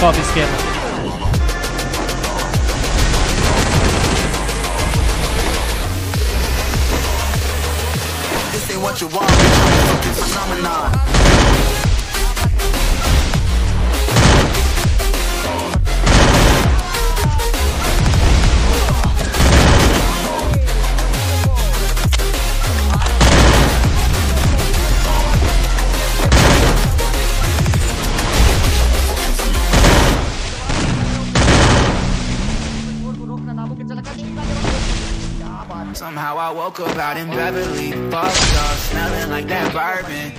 above his. This ain't what you want, phenomenon. Somehow I woke up out in Beverly, fucked up, smelling like that bourbon.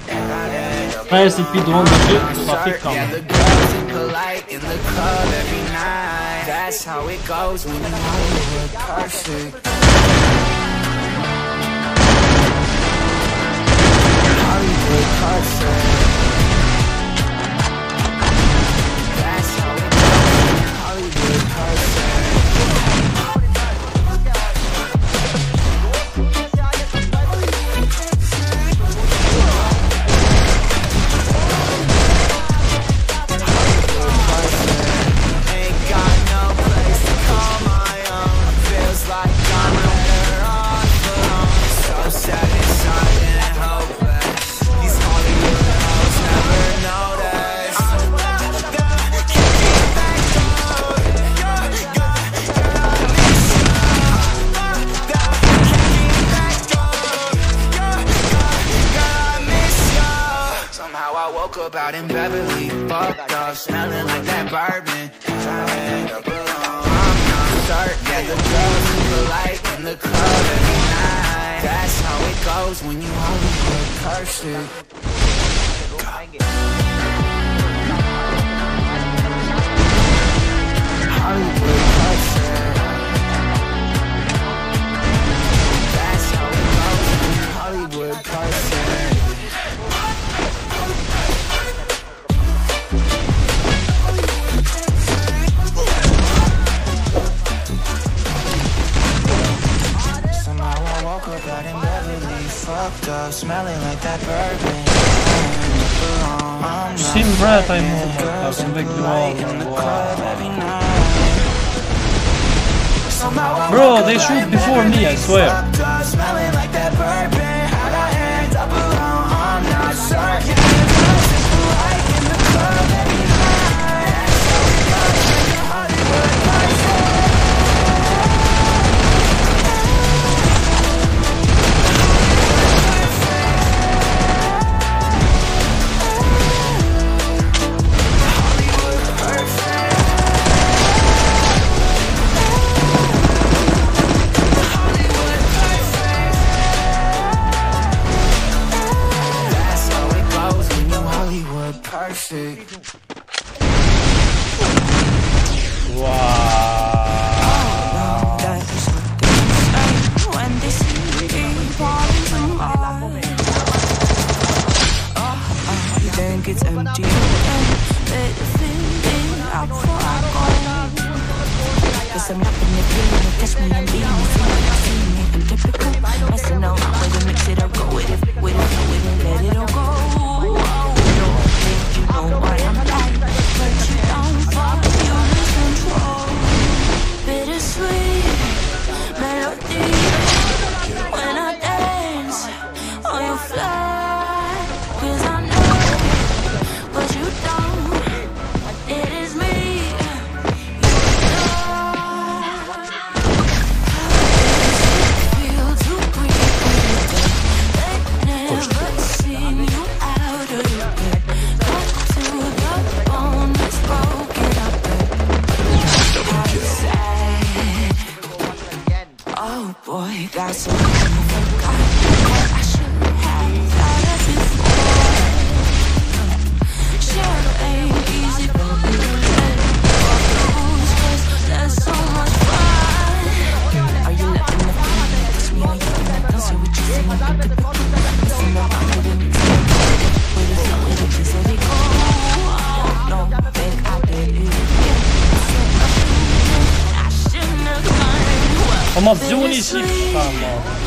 That's how it goes when you know you're perfect. Hollywood perfect. up out in Beverly, fucked up, smelling like that bourbon. Cause I end up alone. I'm not start, Yeah, the drugs and the light in the club every night. That's how it goes when you only get cursed. Same breath I move, Tá com o do Bro, they shoot before me, I swear. Messing around with it, mix it up, go with it, with it, with it, let it all go. Ama Zuni Ship. Six.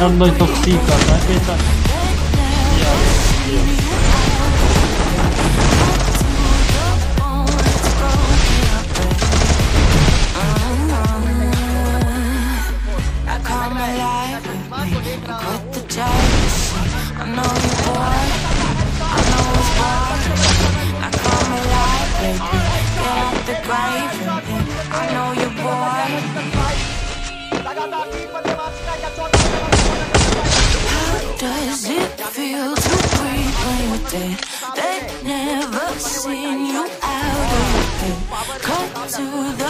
何の得シークは大変だ。baby. They never seen you out of it. Come to the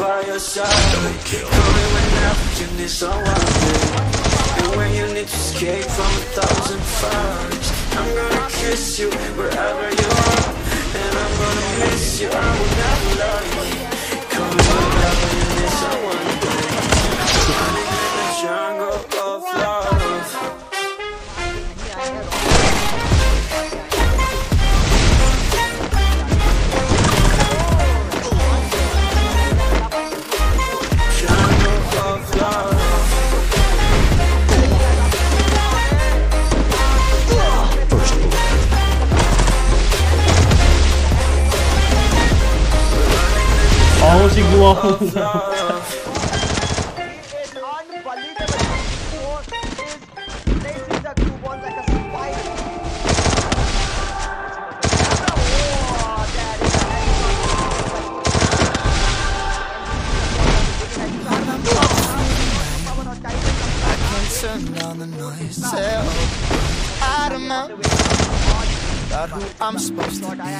by your side. Don't kill. When nothing is unwanted. And when you need to escape from a thousand fires, I'm gonna kiss you wherever you are. And I'm gonna miss you, I will never love you. Come on. turn down the noise. I don't about who I'm supposed to be.